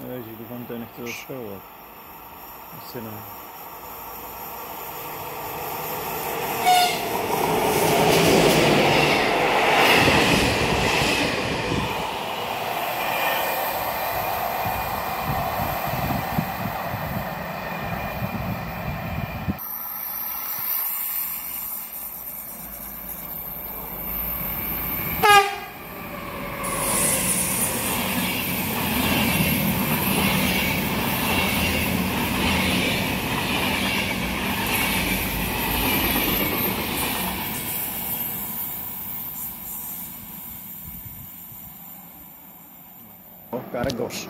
Ježiš, doufám, to nechce zastavovat. Asi ne. cara gosta.